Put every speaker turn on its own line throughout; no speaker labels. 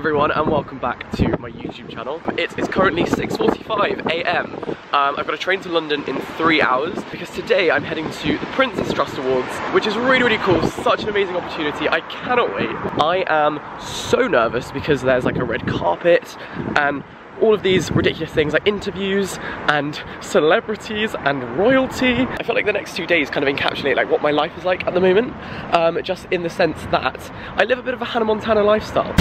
everyone and welcome back to my YouTube channel. It is currently 6.45am. Um, I've got a train to London in three hours because today I'm heading to the Prince's Trust Awards, which is really, really cool. Such an amazing opportunity. I cannot wait. I am so nervous because there's like a red carpet and all of these ridiculous things like interviews and celebrities and royalty. I feel like the next two days kind of encapsulate like what my life is like at the moment, um, just in the sense that I live a bit of a Hannah Montana lifestyle.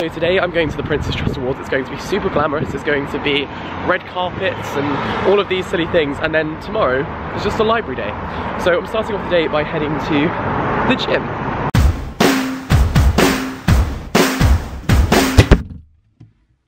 So today I'm going to the Prince's Trust Awards. It's going to be super glamorous. It's going to be red carpets and all of these silly things. And then tomorrow is just a library day. So I'm starting off the day by heading to the gym.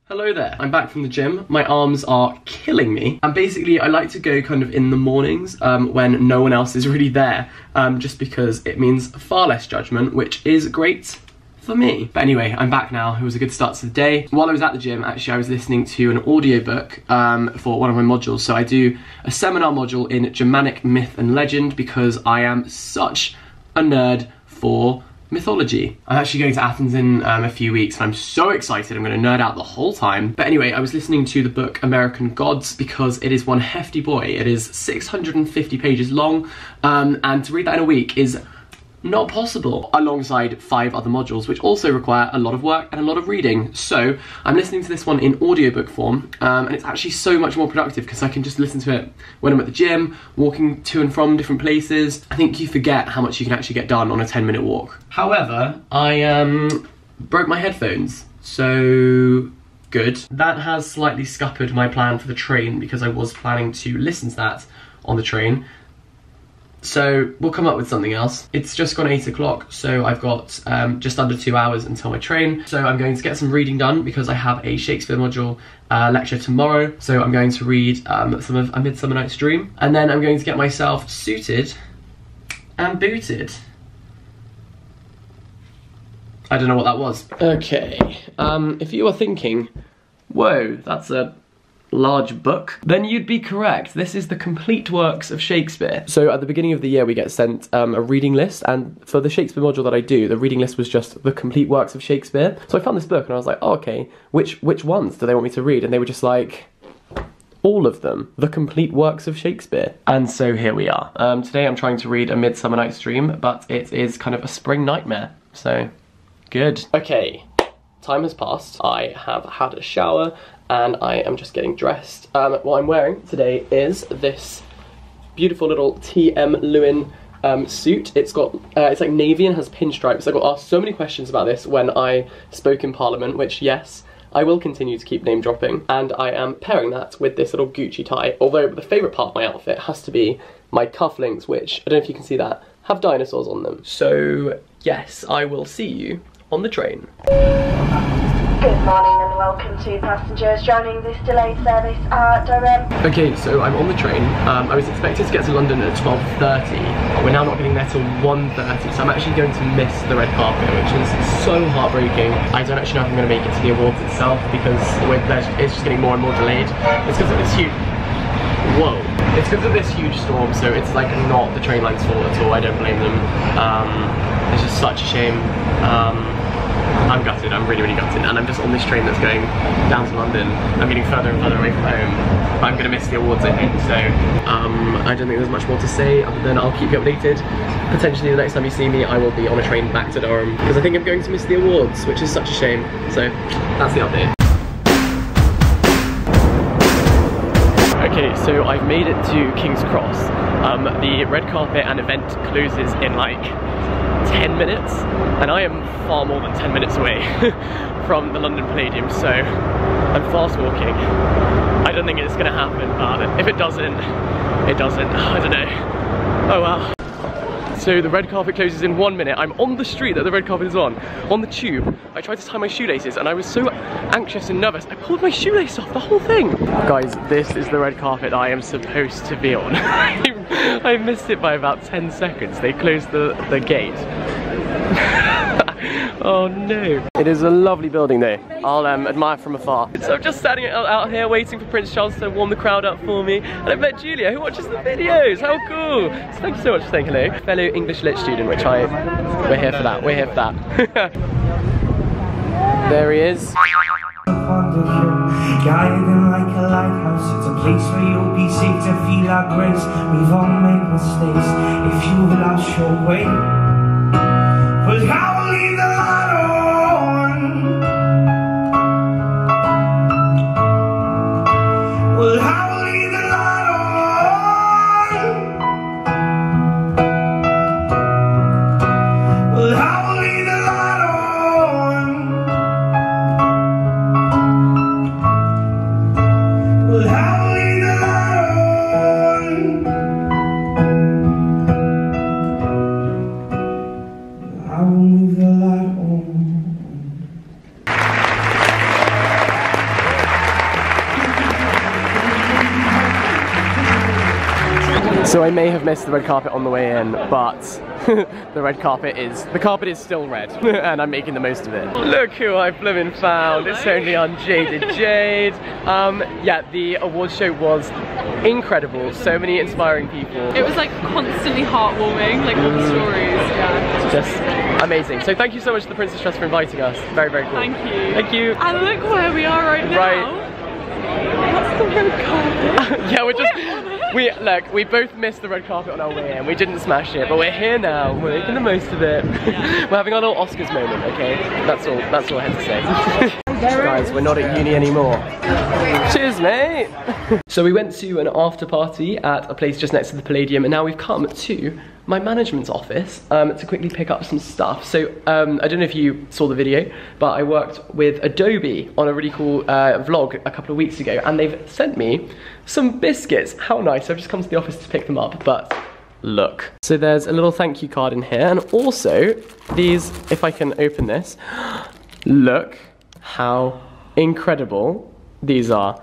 Hello there, I'm back from the gym. My arms are killing me. And basically I like to go kind of in the mornings um, when no one else is really there, um, just because it means far less judgment, which is great for me. But anyway, I'm back now. It was a good start to the day. While I was at the gym, actually, I was listening to an audiobook um, for one of my modules. So I do a seminar module in Germanic myth and legend because I am such a nerd for mythology. I'm actually going to Athens in um, a few weeks and I'm so excited. I'm going to nerd out the whole time. But anyway, I was listening to the book American Gods because it is one hefty boy. It is 650 pages long um, and to read that in a week is not possible alongside five other modules which also require a lot of work and a lot of reading. So I'm listening to this one in audiobook form um, and it's actually so much more productive because I can just listen to it when I'm at the gym walking to and from different places. I think you forget how much you can actually get done on a 10 minute walk. However I um, broke my headphones. So good. That has slightly scuppered my plan for the train because I was planning to listen to that on the train so we'll come up with something else. It's just gone 8 o'clock, so I've got um, just under two hours until my train. So I'm going to get some reading done because I have a Shakespeare module uh, lecture tomorrow. So I'm going to read um, some of A Midsummer Night's Dream. And then I'm going to get myself suited and booted. I don't know what that was. Okay, um, if you are thinking, whoa, that's a large book, then you'd be correct. This is the complete works of Shakespeare. So at the beginning of the year we get sent um, a reading list and for the Shakespeare module that I do, the reading list was just the complete works of Shakespeare. So I found this book and I was like, oh, okay, which, which ones do they want me to read? And they were just like, all of them, the complete works of Shakespeare. And so here we are. Um, today I'm trying to read A Midsummer Night's Dream, but it is kind of a spring nightmare, so good. Okay, time has passed. I have had a shower and I am just getting dressed. Um, what I'm wearing today is this beautiful little TM Lewin um, suit. It's got, uh, it's like navy and has pinstripes. I got asked so many questions about this when I spoke in Parliament, which yes, I will continue to keep name dropping. And I am pairing that with this little Gucci tie. Although the favourite part of my outfit has to be my cufflinks, which, I don't know if you can see that, have dinosaurs on them. So yes, I will see you on the train.
Good morning and welcome to passengers joining this delayed service at Durham.
Okay, so I'm on the train. Um, I was expected to get to London at 12.30. We're now not getting there till 1.30, so I'm actually going to miss the red carpet, which is so heartbreaking. I don't actually know if I'm going to make it to the awards itself because it's just getting more and more delayed. It's because of this huge... Whoa. It's because of this huge storm, so it's like not the train line's fault at all. I don't blame them. Um, it's just such a shame. Um, I'm gutted, I'm really, really gutted. And I'm just on this train that's going down to London. I'm getting further and further away from home. But I'm gonna miss the awards, I think. So um, I don't think there's much more to say other than I'll keep you updated. Potentially the next time you see me, I will be on a train back to Durham because I think I'm going to miss the awards, which is such a shame. So that's the update. Okay, so I've made it to King's Cross. Um, the red carpet and event closes in like 10 minutes and I am far more than 10 minutes away from the London Palladium so I'm fast walking. I don't think it's gonna happen but if it doesn't, it doesn't. I don't know. Oh well. So the red carpet closes in one minute. I'm on the street that the red carpet is on, on the tube. I tried to tie my shoelaces and I was so anxious and nervous, I pulled my shoelace off, the whole thing. Guys, this is the red carpet I am supposed to be on. I missed it by about 10 seconds. They closed the, the gate. oh no. It is a lovely building though. I'll um, admire from afar. So I'm just standing out, out, here waiting for Prince Charles to warm the crowd up for me. And I met Julia who watches the videos. How cool. So thank you so much for saying hello. Fellow English Lit student, which I, we're here for that. We're here for that. There he is.
fond of you Guiding like a lighthouse It's a place where you'll be safe to feel our grace We've all made mistakes If you've lost your way Well, I
may have missed the red carpet on the way in, but the red carpet is, the carpet is still red, and I'm making the most of it. Look who I flipping found, it's only Unjaded Jade. Um, yeah, the awards show was incredible, so many inspiring people.
It was like constantly heartwarming, like all the stories. Yeah.
Just amazing. So thank you so much to the Prince's Trust for inviting us. Very, very cool.
Thank you.
Thank you.
And look where we are right now.
Right.
That's the red carpet.
yeah, we're just we look. We both missed the red carpet on our way in. We didn't smash it, but we're here now. We're making the most of it. we're having our little Oscars moment. Okay, that's all. That's all I had to say. Guys, we're not at uni anymore. Cheers, mate. so we went to an after party at a place just next to the Palladium, and now we've come to my management's office um, to quickly pick up some stuff. So um, I don't know if you saw the video, but I worked with Adobe on a really cool uh, vlog a couple of weeks ago, and they've sent me some biscuits. How nice! I've just come to the office to pick them up, but look. So there's a little thank you card in here, and also these. If I can open this, look how incredible these are.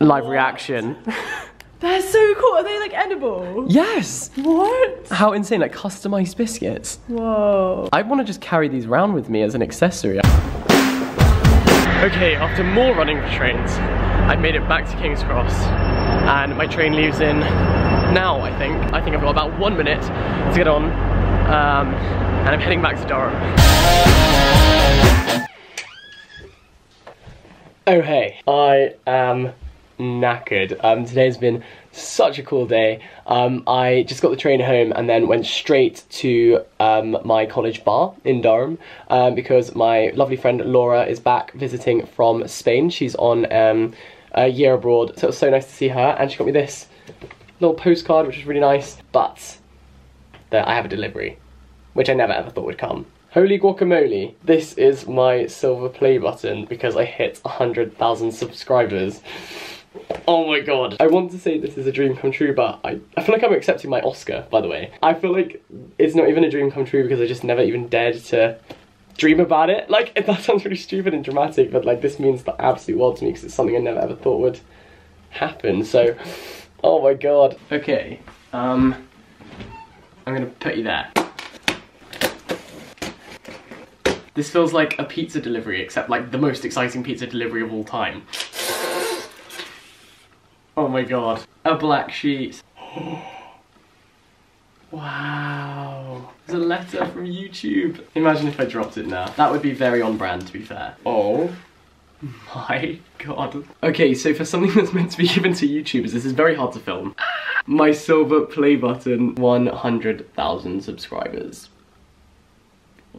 Live reaction.
They're so cool. Are they like edible?
yes.
What?
How insane! Like customized biscuits.
Whoa.
I want to just carry these around with me as an accessory. Okay, after more running for trains, I've made it back to King's Cross, and my train leaves in now. I think. I think I've got about one minute to get on, um, and I'm heading back to Durham. Oh hey, I am knackered. Um, today's been such a cool day. Um, I just got the train home and then went straight to um, my college bar in Durham um, because my lovely friend Laura is back visiting from Spain. She's on um, a year abroad, so it was so nice to see her. And she got me this little postcard, which was really nice. But I have a delivery, which I never ever thought would come. Holy guacamole! This is my silver play button because I hit 100,000 subscribers. Oh my god. I want to say this is a dream come true, but I, I feel like I'm accepting my Oscar, by the way. I feel like it's not even a dream come true because I just never even dared to dream about it. Like, that sounds really stupid and dramatic, but like this means the absolute world to me because it's something I never ever thought would happen. So, oh my god. Okay, um, I'm gonna put you there. This feels like a pizza delivery, except like the most exciting pizza delivery of all time. Oh my god. A black sheet. wow. There's a letter from YouTube. Imagine if I dropped it now. That would be very on brand, to be fair. Oh my god. Okay, so for something that's meant to be given to YouTubers, this is very hard to film. My silver play button, 100,000 subscribers.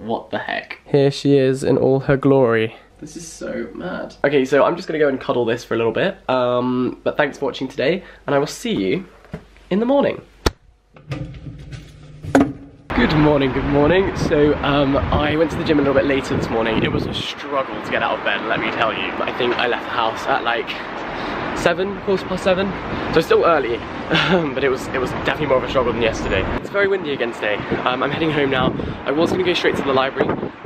What the heck? Here she is in all her glory. This is so mad. Okay, so I'm just gonna go and cuddle this for a little bit. Um, but thanks for watching today, and I will see you in the morning. Good morning, good morning. So um, I went to the gym a little bit later this morning. It was a struggle to get out of bed, let me tell you. I think I left the house at like seven, quarter past seven. So it's still early, but it was it was definitely more of a struggle than yesterday. It's very windy again today. Um, I'm heading home now. I was gonna go straight to the library.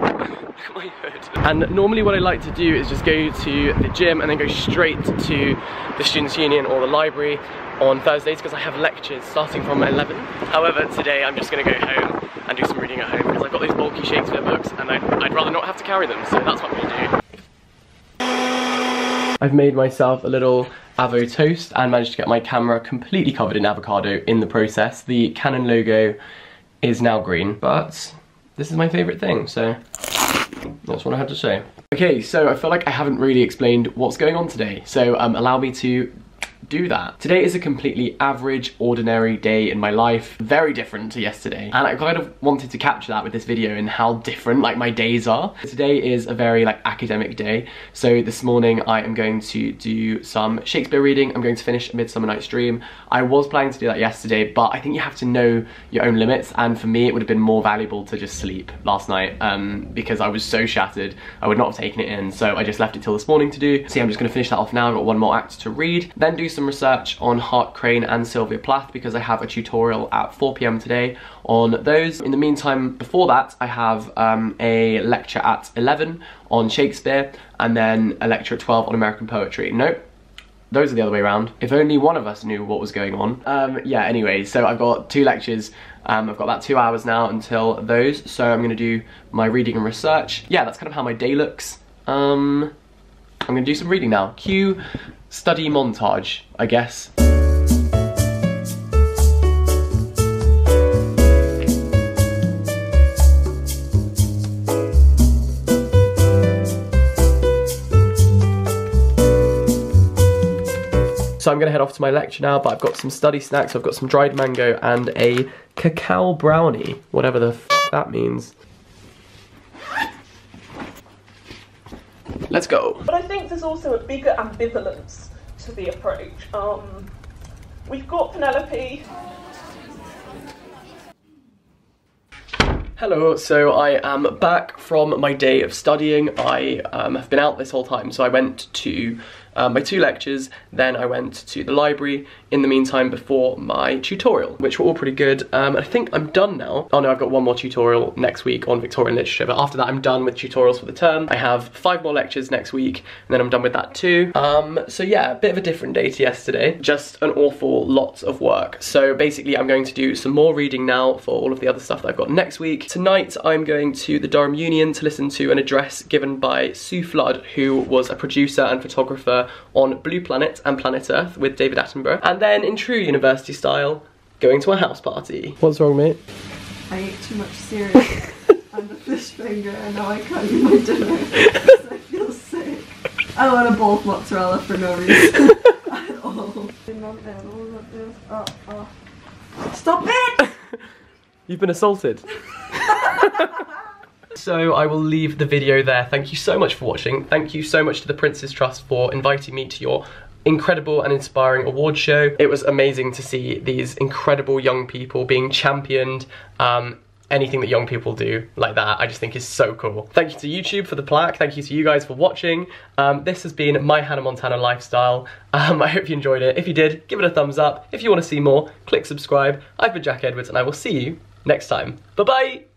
My hood. And normally what I like to do is just go to the gym and then go straight to the Students' Union or the library on Thursdays because I have lectures starting from 11. However, today I'm just gonna go home and do some reading at home because I've got these bulky Shakespeare books and I'd, I'd rather not have to carry them, so that's what I'm gonna do. I've made myself a little avo toast and managed to get my camera completely covered in avocado in the process. The Canon logo is now green, but this is my favourite thing, so That's what I had to say. Okay, so I feel like I haven't really explained what's going on today, so um, allow me to do that. Today is a completely average, ordinary day in my life, very different to yesterday. And I kind of wanted to capture that with this video and how different like my days are. Today is a very like academic day. So this morning I am going to do some Shakespeare reading. I'm going to finish Midsummer Night's Dream. I was planning to do that yesterday, but I think you have to know your own limits. And for me, it would have been more valuable to just sleep last night um, because I was so shattered. I would not have taken it in. So I just left it till this morning to do. So yeah, I'm just gonna finish that off now. I've got one more act to read, then do some research on Hart Crane and Sylvia Plath because I have a tutorial at 4pm today on those. In the meantime, before that, I have um, a lecture at 11 on Shakespeare and then a lecture at 12 on American poetry. Nope, those are the other way around. If only one of us knew what was going on. Um, yeah, anyway, so I've got two lectures. Um, I've got about two hours now until those, so I'm gonna do my reading and research. Yeah, that's kind of how my day looks. Um, I'm gonna do some reading now. Cue study montage, I guess. So I'm gonna head off to my lecture now, but I've got some study snacks. I've got some dried mango and a cacao brownie, whatever the that means. Let's go.
But I think there's also a bigger ambivalence to the approach. Um, we've got Penelope.
Hello, so I am back from my day of studying. I um, have been out this whole time, so I went to my two lectures, then I went to the library in the meantime before my tutorial, which were all pretty good. Um, I think I'm done now. Oh no, I've got one more tutorial next week on Victorian literature, but after that I'm done with tutorials for the term. I have five more lectures next week, and then I'm done with that too. Um, so yeah, a bit of a different day to yesterday. Just an awful lot of work. So basically I'm going to do some more reading now for all of the other stuff that I've got next week. Tonight I'm going to the Durham Union to listen to an address given by Sue Flood, who was a producer and photographer on Blue Planet and Planet Earth with David Attenborough. And then in true university style, going to a house party. What's wrong, mate?
I ate too much cereal and a fish finger and now I can't eat my dinner because I feel sick. I want a bowl of mozzarella for no reason at all. Oh, oh. Stop it!
You've been assaulted. So I will leave the video there. Thank you so much for watching. Thank you so much to the Prince's Trust for inviting me to your incredible and inspiring award show. It was amazing to see these incredible young people being championed. Um, anything that young people do like that I just think is so cool. Thank you to YouTube for the plaque, thank you to you guys for watching. Um, this has been my Hannah Montana lifestyle. Um, I hope you enjoyed it. If you did, give it a thumbs up. If you want to see more, click subscribe. I've been Jack Edwards and I will see you next time. Bye bye!